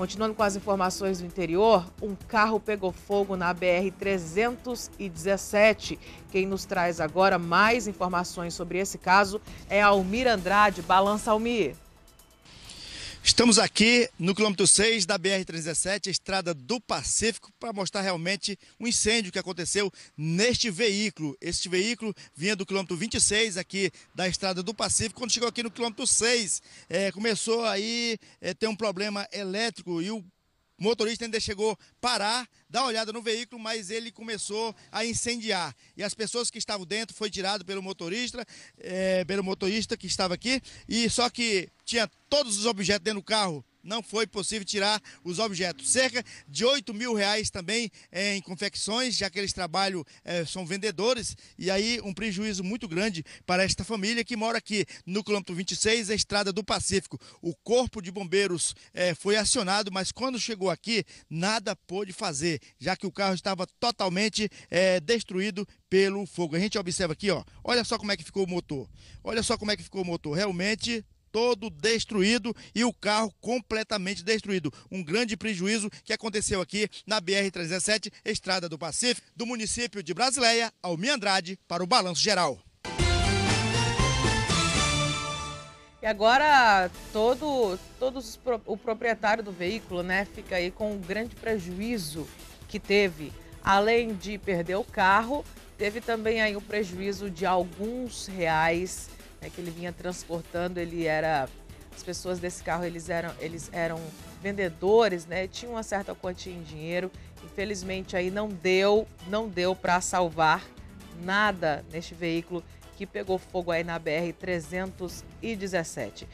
continuando com as informações do interior, um carro pegou fogo na BR-317. Quem nos traz agora mais informações sobre esse caso é Almir Andrade. Balança, Almir. Estamos aqui no quilômetro 6 da BR-317, estrada do Pacífico, para mostrar realmente o um incêndio que aconteceu neste veículo. Este veículo vinha do quilômetro 26 aqui da estrada do Pacífico. Quando chegou aqui no quilômetro 6, é, começou aí é, ter um problema elétrico e o o motorista ainda chegou a parar, dar uma olhada no veículo, mas ele começou a incendiar. E as pessoas que estavam dentro foi tirado pelo motorista, é, pelo motorista que estava aqui, e só que tinha todos os objetos dentro do carro não foi possível tirar os objetos. Cerca de 8 mil reais também é, em confecções, já que eles trabalham, é, são vendedores, e aí um prejuízo muito grande para esta família que mora aqui no quilômetro 26, a estrada do Pacífico. O corpo de bombeiros é, foi acionado, mas quando chegou aqui, nada pôde fazer, já que o carro estava totalmente destruído pelo fogo. A gente observa aqui, ó, olha só como é que ficou o motor. Olha só como é que ficou o motor. Realmente todo destruído e o carro completamente destruído. Um grande prejuízo que aconteceu aqui na BR-317, Estrada do Pacífico, do município de Brasileia, Almi Andrade, para o Balanço Geral. E agora todo, todos o proprietário do veículo, né, fica aí com um grande prejuízo que teve. Além de perder o carro, teve também aí o prejuízo de alguns reais né, que ele vinha transportando, ele era as pessoas desse carro eles eram eles eram vendedores, né? Tinham uma certa quantia em dinheiro. Infelizmente aí não deu, não deu para salvar nada neste veículo que pegou fogo aí na BR 317.